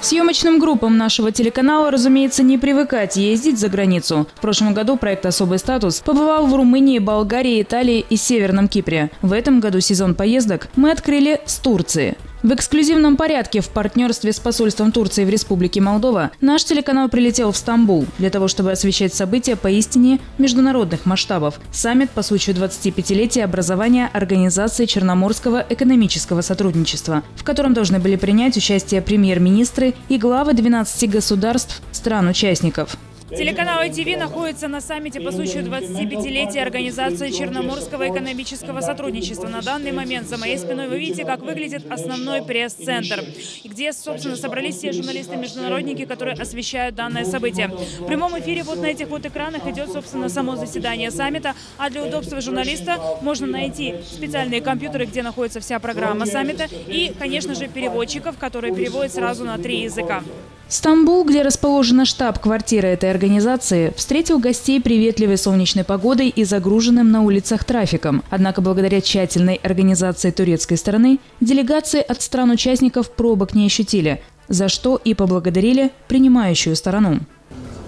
Съемочным группам нашего телеканала, разумеется, не привыкать ездить за границу. В прошлом году проект «Особый статус» побывал в Румынии, Болгарии, Италии и Северном Кипре. В этом году сезон поездок мы открыли с Турции. В эксклюзивном порядке в партнерстве с посольством Турции в Республике Молдова наш телеканал прилетел в Стамбул для того, чтобы освещать события поистине международных масштабов. Саммит по случаю 25-летия образования Организации Черноморского экономического сотрудничества, в котором должны были принять участие премьер-министры и главы 12 государств стран-участников. Телеканал ITV находится на саммите по случаю 25-летия Организации Черноморского экономического сотрудничества. На данный момент за моей спиной вы видите, как выглядит основной пресс-центр, где, собственно, собрались все журналисты-международники, которые освещают данное событие. В прямом эфире вот на этих вот экранах идет, собственно, само заседание саммита, а для удобства журналиста можно найти специальные компьютеры, где находится вся программа саммита и, конечно же, переводчиков, которые переводят сразу на три языка. Стамбул, где расположена штаб-квартира этой организации, встретил гостей приветливой солнечной погодой и загруженным на улицах трафиком. Однако благодаря тщательной организации турецкой стороны делегации от стран-участников пробок не ощутили, за что и поблагодарили принимающую сторону.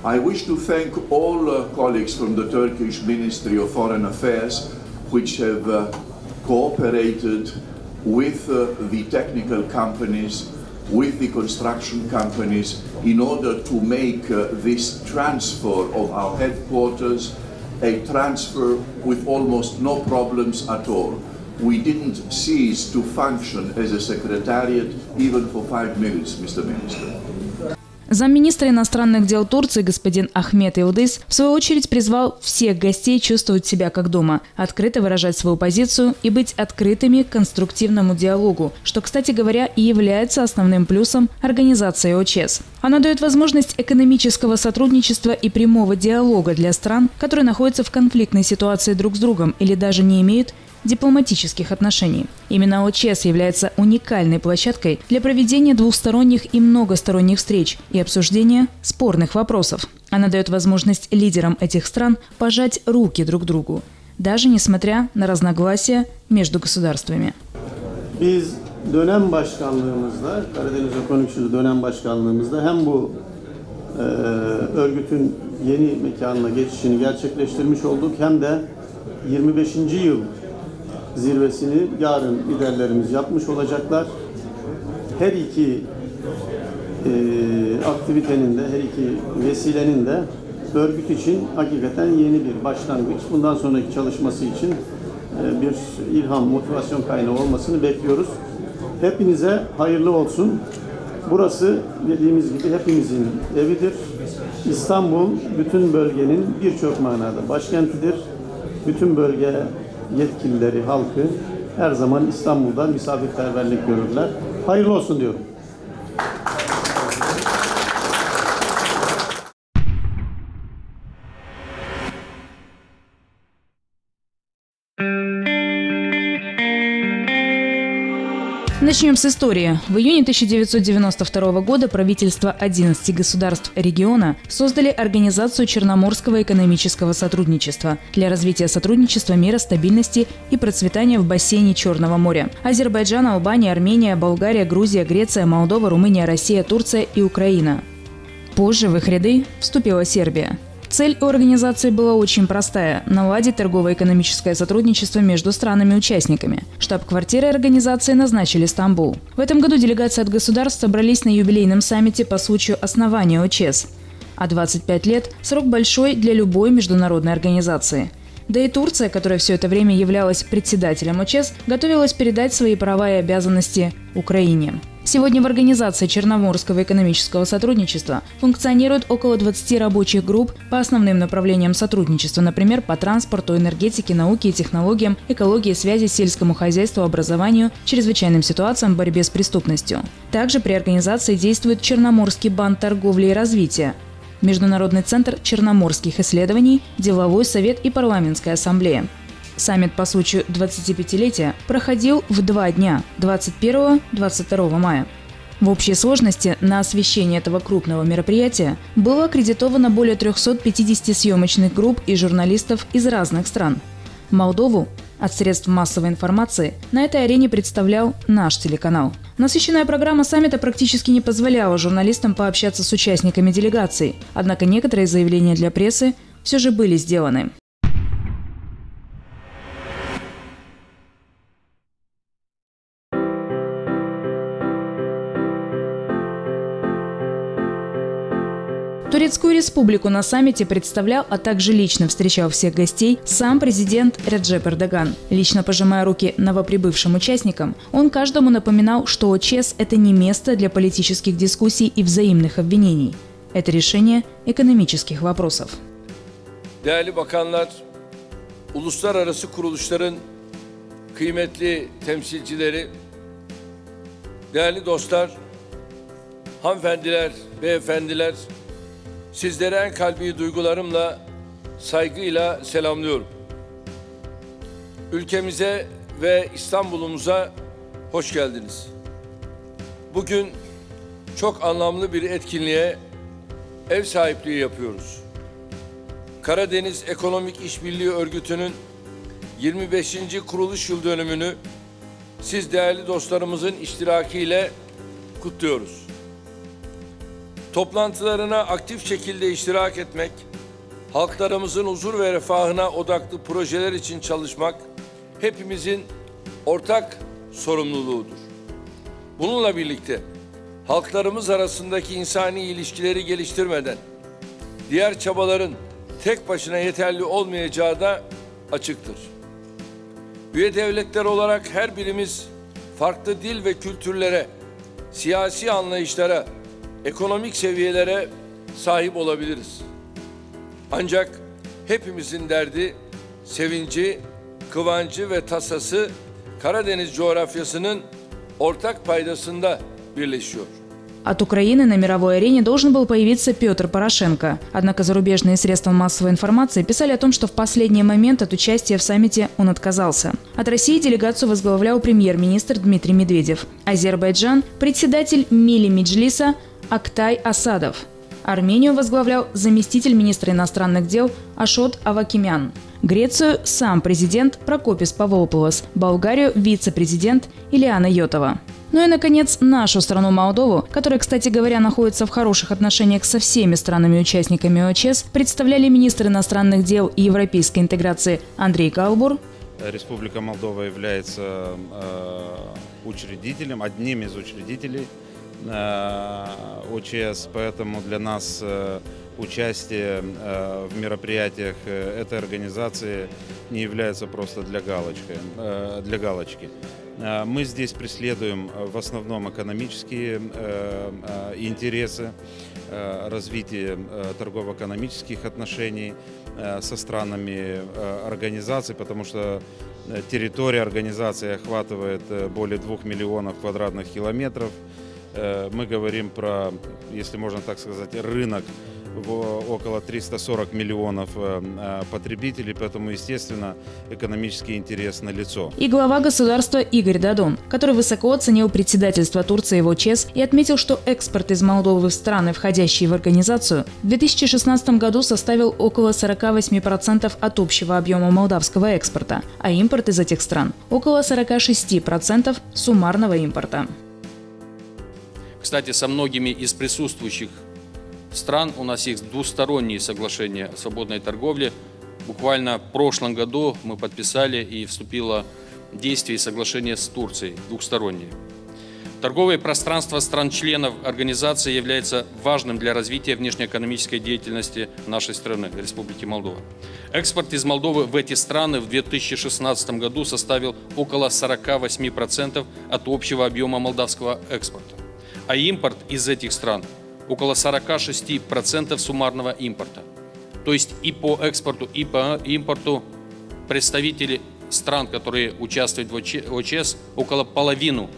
I wish uh, uh, uh, the technical companies with the construction companies in order to make uh, this transfer of our headquarters a transfer with almost no problems at all. We didn't cease to function as a secretariat even for five minutes, Mr. Minister. Замминистра иностранных дел Турции господин Ахмед Илдыс в свою очередь призвал всех гостей чувствовать себя как дома, открыто выражать свою позицию и быть открытыми к конструктивному диалогу, что, кстати говоря, и является основным плюсом организации ОЧС. Она дает возможность экономического сотрудничества и прямого диалога для стран, которые находятся в конфликтной ситуации друг с другом или даже не имеют дипломатических отношений. Именно ОЧС является уникальной площадкой для проведения двусторонних и многосторонних встреч и обсуждения спорных вопросов. Она дает возможность лидерам этих стран пожать руки друг другу, даже несмотря на разногласия между государствами. Biz dönem başkanlığımızda, Karadeniz Ekonomik dönem başkanlığımızda hem bu e, örgütün yeni mekanına geçişini gerçekleştirmiş olduk hem de 25. yıl zirvesini yarın liderlerimiz yapmış olacaklar. Her iki e, aktivitenin de, her iki vesilenin de örgüt için hakikaten yeni bir başlangıç. Bundan sonraki çalışması için e, bir ilham, motivasyon kaynağı olmasını bekliyoruz. Hepinize hayırlı olsun. Burası dediğimiz gibi hepimizin evidir. İstanbul bütün bölgenin birçok manada başkentidir. Bütün bölge yetkilileri, halkı her zaman İstanbul'da misafirperverlik görürler. Hayırlı olsun diyorum. Начнем с истории. В июне 1992 года правительства 11 государств региона создали Организацию Черноморского экономического сотрудничества для развития сотрудничества, мира, стабильности и процветания в бассейне Черного моря. Азербайджан, Албания, Армения, Болгария, Грузия, Греция, Молдова, Румыния, Россия, Турция и Украина. Позже в их ряды вступила Сербия. Цель у организации была очень простая – наладить торгово-экономическое сотрудничество между странами-участниками. Штаб-квартирой организации назначили Стамбул. В этом году делегации от государств собрались на юбилейном саммите по случаю основания ОЧС. А 25 лет – срок большой для любой международной организации. Да и Турция, которая все это время являлась председателем ОЧС, готовилась передать свои права и обязанности Украине. Сегодня в Организации Черноморского экономического сотрудничества функционирует около 20 рабочих групп по основным направлениям сотрудничества, например, по транспорту, энергетике, науке и технологиям, экологии, связи, сельскому хозяйству, образованию, чрезвычайным ситуациям, борьбе с преступностью. Также при организации действует Черноморский банк торговли и развития, Международный центр черноморских исследований, Деловой совет и парламентская ассамблея. Саммит по случаю 25-летия проходил в два дня – 21-22 мая. В общей сложности на освещение этого крупного мероприятия было аккредитовано более 350 съемочных групп и журналистов из разных стран. Молдову от средств массовой информации на этой арене представлял наш телеканал. Насыщенная программа саммита практически не позволяла журналистам пообщаться с участниками делегации, однако некоторые заявления для прессы все же были сделаны. Турецкую республику на саммите представлял, а также лично встречал всех гостей сам президент Реджеп Эрдоган. Лично пожимая руки новоприбывшим участникам, он каждому напоминал, что ОЧС – это не место для политических дискуссий и взаимных обвинений. Это решение экономических вопросов. Değerli bakanlar, uluslararası kuruluşların kıymetli temsilcileri, değerli dostlar, hanımefendiler, beyefendiler, Sizlere en kalbi duygularımla, saygıyla selamlıyorum. Ülkemize ve İstanbul'umuza hoş geldiniz. Bugün çok anlamlı bir etkinliğe ev sahipliği yapıyoruz. Karadeniz Ekonomik İşbirliği Örgütü'nün 25. kuruluş yıl dönümünü siz değerli dostlarımızın iştirakiyle kutluyoruz toplantılarına aktif şekilde iştirak etmek, halklarımızın huzur ve refahına odaklı projeler için çalışmak hepimizin ortak sorumluluğudur. Bununla birlikte halklarımız arasındaki insani ilişkileri geliştirmeden diğer çabaların tek başına yeterli olmayacağı da açıktır. Üye devletler olarak her birimiz farklı dil ve kültürlere, siyasi anlayışlara, ekonomik seviyelere sahip olabiliriz. Ancak hepimizin derdi, sevinci, kıvancı ve tasası Karadeniz coğrafyasının ortak paydasında birleşiyor. От Украины на мировой арене должен был появиться Петр Порошенко. Однако зарубежные средства массовой информации писали о том, что в последний момент от участия в саммите он отказался. От России делегацию возглавлял премьер-министр Дмитрий Медведев. Азербайджан – председатель Мили Меджлиса Актай Асадов. Армению возглавлял заместитель министра иностранных дел Ашот Авакимян. Грецию – сам президент Прокопис Павлополос, Болгарию – вице-президент Ильяна Йотова. Ну и, наконец, нашу страну Молдову, которая, кстати говоря, находится в хороших отношениях со всеми странами-участниками ОЧС, представляли министр иностранных дел и европейской интеграции Андрей Калбур. Республика Молдова является э, учредителем, одним из учредителей ОЧС, поэтому для нас э, участие э, в мероприятиях этой организации не является просто для галочки. Для галочки. Мы здесь преследуем в основном экономические интересы, развитие торгово-экономических отношений со странами организации, потому что территория организации охватывает более двух миллионов квадратных километров. Э, мы говорим про, если можно так сказать, рынок в около 340 миллионов э, э, потребителей, поэтому, естественно, экономический интерес на лицо. И глава государства Игорь Дадон, который высоко оценил председательство Турции в ОЧС и отметил, что экспорт из Молдовы в страны, входящие в организацию, в 2016 году составил около 48% от общего объема молдавского экспорта, а импорт из этих стран – около 46% суммарного импорта. Кстати, со многими из присутствующих стран у нас есть двусторонние соглашения о свободной торговле. Буквально в прошлом году мы подписали и вступило в действие соглашение с Турцией, двухстороннее. Торговое пространство стран-членов организации является важным для развития внешнеэкономической деятельности нашей страны, Республики Молдова. Экспорт из Молдовы в эти страны в 2016 году составил около 48% от общего объема молдавского экспорта а импорт из этих стран около 46% суммарного импорта. То есть и по экспорту, и по импорту представители стран, которые участвуют в ОЧЭС, около половины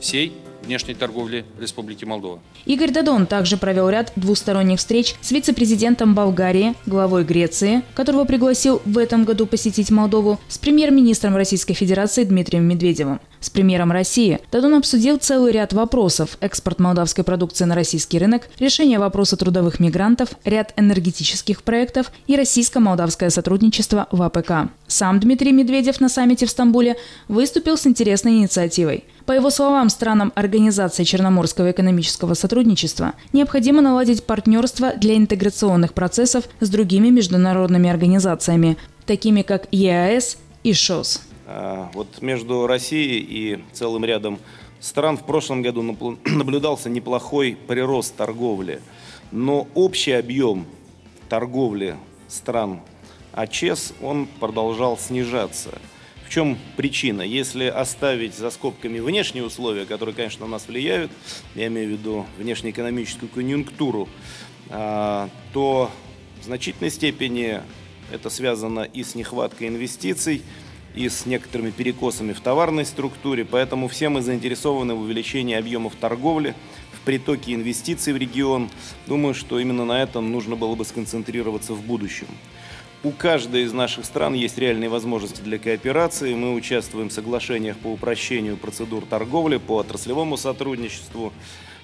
всей внешней торговли Республики Молдова. Игорь Дадон также провел ряд двусторонних встреч с вице-президентом Болгарии, главой Греции, которого пригласил в этом году посетить Молдову, с премьер-министром Российской Федерации Дмитрием Медведевым. С премьером России Дадон обсудил целый ряд вопросов – экспорт молдавской продукции на российский рынок, решение вопроса трудовых мигрантов, ряд энергетических проектов и российско-молдавское сотрудничество в АПК. Сам Дмитрий Медведев на саммите в Стамбуле выступил с интересной инициативой. По его словам, странам Организации Черноморского экономического сотрудничества необходимо наладить партнерство для интеграционных процессов с другими международными организациями, такими как ЕАЭС и ШОС. А, вот между Россией и целым рядом стран в прошлом году наблюдался неплохой прирост торговли, но общий объем торговли стран АЧЕС, он продолжал снижаться. В чем причина? Если оставить за скобками внешние условия, которые, конечно, на нас влияют, я имею в виду внешнеэкономическую конъюнктуру, а, то в значительной степени это связано и с нехваткой инвестиций, и с некоторыми перекосами в товарной структуре, поэтому все мы заинтересованы в увеличении объемов торговли, в притоке инвестиций в регион. Думаю, что именно на этом нужно было бы сконцентрироваться в будущем. У каждой из наших стран есть реальные возможности для кооперации. Мы участвуем в соглашениях по упрощению процедур торговли, по отраслевому сотрудничеству.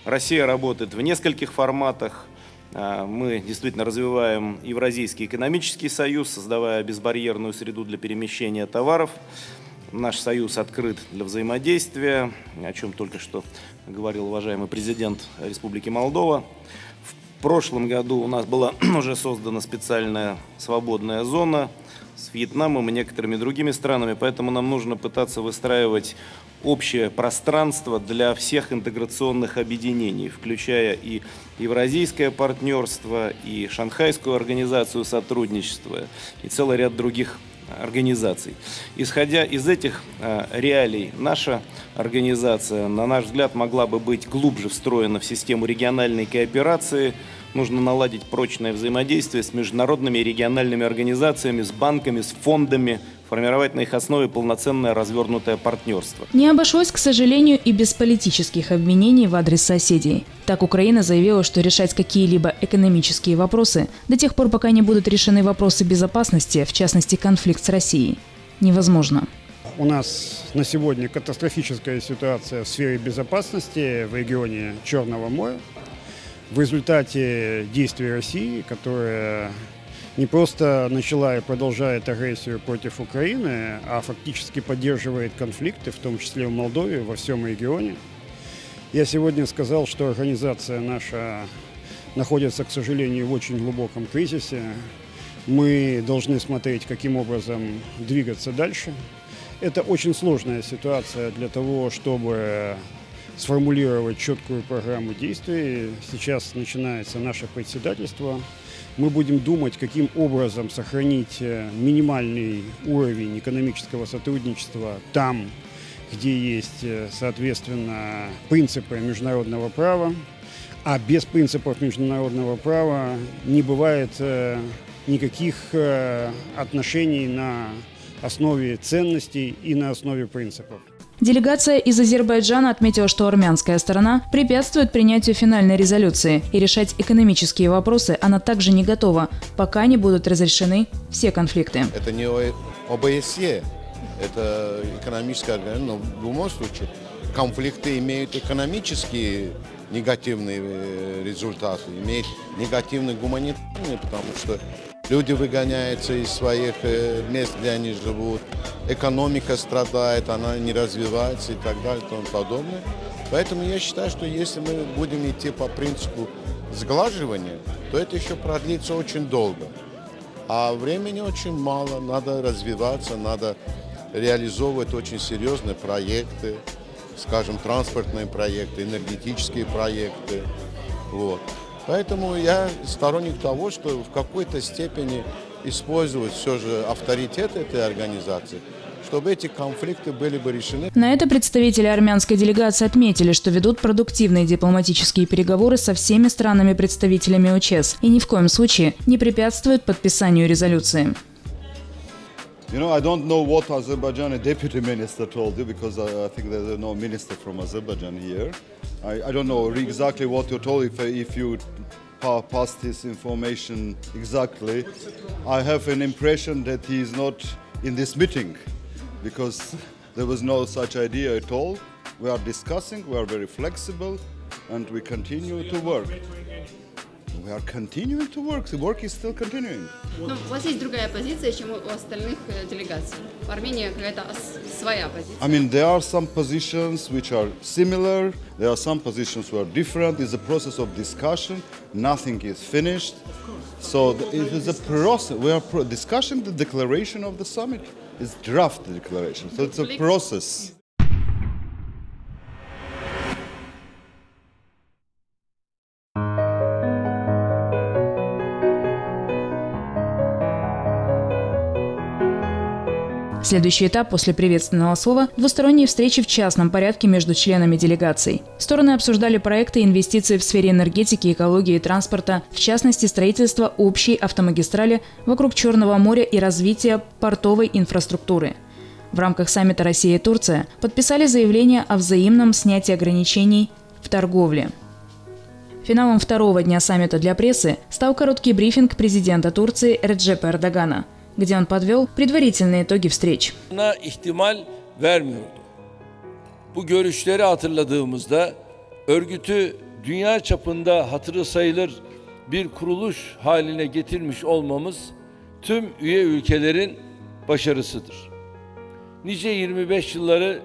Россия работает в нескольких форматах. А, мы действительно развиваем Евразийский экономический союз, создавая безбарьерную среду для перемещения товаров. Наш союз открыт для взаимодействия, о чем только что говорил уважаемый президент Республики Молдова прошлом году у нас была уже создана специальная свободная зона Вьетнамом и некоторыми другими странами, поэтому нам нужно пытаться выстраивать общее пространство для всех интеграционных объединений, включая и Евразийское партнерство, и Шанхайскую организацию сотрудничества, и целый ряд других организаций. Исходя из этих э, реалий, наша организация, на наш взгляд, могла бы быть глубже встроена в систему региональной кооперации. Нужно наладить прочное взаимодействие с международными и региональными организациями, с банками, с фондами, формировать на их основе полноценное развернутое партнерство. Не обошлось, к сожалению, и без политических обвинений в адрес соседей. Так Украина заявила, что решать какие-либо экономические вопросы до тех пор, пока не будут решены вопросы безопасности, в частности конфликт с Россией, невозможно. У нас на сегодня катастрофическая ситуация в сфере безопасности в регионе Черного моря. В результате действий России, которая не просто начала и продолжает агрессию против Украины, а фактически поддерживает конфликты, в том числе в Молдове, во всем регионе. Я сегодня сказал, что организация наша находится, к сожалению, в очень глубоком кризисе. Мы должны смотреть, каким образом двигаться дальше. Это очень сложная ситуация для того, чтобы сформулировать четкую программу действий. Сейчас начинается наше председательство мы будем думать, каким образом сохранить э, минимальный уровень экономического сотрудничества там, где есть, э, соответственно, принципы международного права, а без принципов международного права не бывает э, никаких отношений на основе ценностей и на основе принципов. Делегация из Азербайджана отметила, что армянская сторона препятствует принятию финальной резолюции, и решать экономические вопросы она также не готова, пока не будут разрешены все конфликты. Это не ОБСЕ, это экономическая но в любом случае конфликты имеют экономические негативные э, результаты, имеют негативные гуманитарные, потому что Люди выгоняются из своих э, мест, где они живут. Экономика страдает, она не развивается и так далее и тому подобное. Поэтому я считаю, что если мы будем идти по принципу сглаживания, то это еще продлится очень долго. А времени очень мало, надо развиваться, надо реализовывать очень серьезные проекты, скажем, транспортные проекты, энергетические проекты. Вот. Поэтому я сторонник того, что в какой-то степени использовать все же авторитет этой организации, чтобы эти конфликты были бы решены. На это представители армянской делегации отметили, что ведут продуктивные дипломатические переговоры со всеми странами-представителями ОЧС и ни в коем случае не препятствуют подписанию резолюции. You know, I don't know what Azerbaijani deputy minister told you because I, I think there's no minister from Azerbaijan here. I, I don't know exactly what you told if, if you pa passed this information exactly. I have an impression that he is not in this meeting because there was no such idea at all. We are discussing, we are very flexible, and we continue to work. We are continuing to work. The work is still continuing. Ну, у вас есть другая позиция, чем у остальных э, делегаций. В Армении какая-то своя позиция. I mean, there are some positions which are similar. There are some positions who are different. It's a process of discussion. Nothing is finished. So it is a process. We are pro- discussing the declaration of the summit. It's draft declaration. So it's a process. Следующий этап после приветственного слова – двусторонние встречи в частном порядке между членами делегаций. Стороны обсуждали проекты и инвестиции в сфере энергетики, экологии и транспорта, в частности, строительство общей автомагистрали вокруг Черного моря и развитие портовой инфраструктуры. В рамках саммита Россия и Турция подписали заявление о взаимном снятии ограничений в торговле. Финалом второго дня саммита для прессы стал короткий брифинг президента Турции Реджепа Эрдогана – где он подвел предварительные итоги встреч. ihtimal vermiyordu. Bu görüşleri hatırladığımızda örgütü dünya çapında hatırı sayılır bir kuruluş haline getirmiş olmamız tüm üye ülkelerin başarısıdır. Nice 25 yılları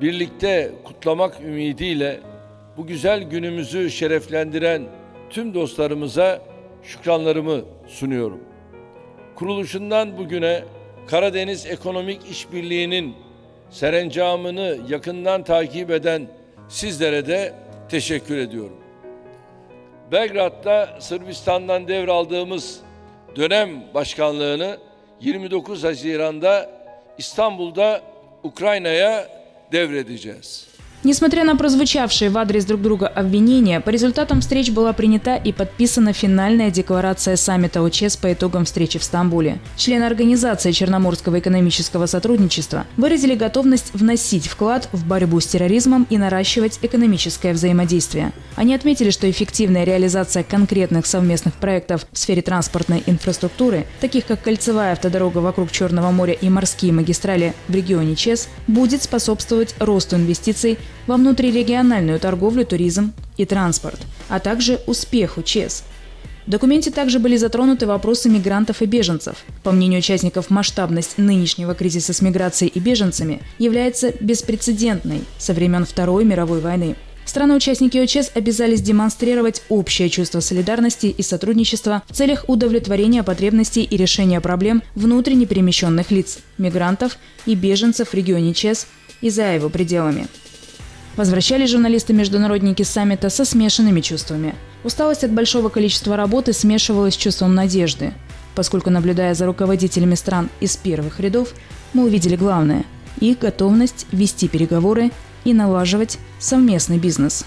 birlikte kutlamak ümidiyle bu güzel günümüzü şereflendiren tüm dostlarımıza şükranlarımı sunuyorum kuruluşundan bugüne Karadeniz Ekonomik İşbirliği'nin serencamını yakından takip eden sizlere de teşekkür ediyorum. Belgrad'da Sırbistan'dan devraldığımız dönem başkanlığını 29 Haziran'da İstanbul'da Ukrayna'ya devredeceğiz. Несмотря на прозвучавшие в адрес друг друга обвинения, по результатам встреч была принята и подписана финальная декларация саммита ОЧС по итогам встречи в Стамбуле. Члены Организации Черноморского экономического сотрудничества выразили готовность вносить вклад в борьбу с терроризмом и наращивать экономическое взаимодействие. Они отметили, что эффективная реализация конкретных совместных проектов в сфере транспортной инфраструктуры, таких как кольцевая автодорога вокруг Черного моря и морские магистрали в регионе ЧЕС, будет способствовать росту инвестиций во внутрирегиональную торговлю, туризм и транспорт, а также успеху ЧЕС. В документе также были затронуты вопросы мигрантов и беженцев. По мнению участников, масштабность нынешнего кризиса с миграцией и беженцами является беспрецедентной со времен Второй мировой войны. Страны-участники ОЧС обязались демонстрировать общее чувство солидарности и сотрудничества в целях удовлетворения потребностей и решения проблем внутренне перемещенных лиц, мигрантов и беженцев в регионе ЧЕС и за его пределами. Возвращались журналисты-международники саммита со смешанными чувствами. Усталость от большого количества работы смешивалась с чувством надежды, поскольку, наблюдая за руководителями стран из первых рядов, мы увидели главное – их готовность вести переговоры и налаживать совместный бизнес.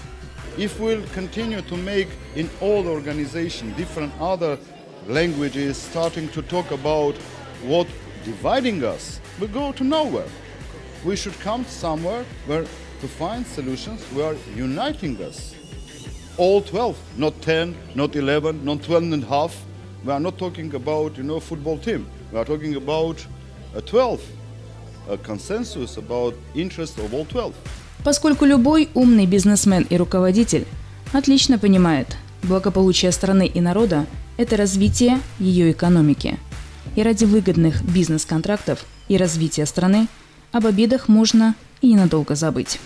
We should come somewhere where to find solutions we are uniting us. All 12, not 10, not 11, not 12 and a half. We are not talking about, you know, football team. We are talking about a 12, a consensus about interest of all 12. Поскольку любой умный бизнесмен и руководитель отлично понимает, благополучие страны и народа – это развитие ее экономики. И ради выгодных бизнес-контрактов и развития страны об обидах можно и ненадолго забыть.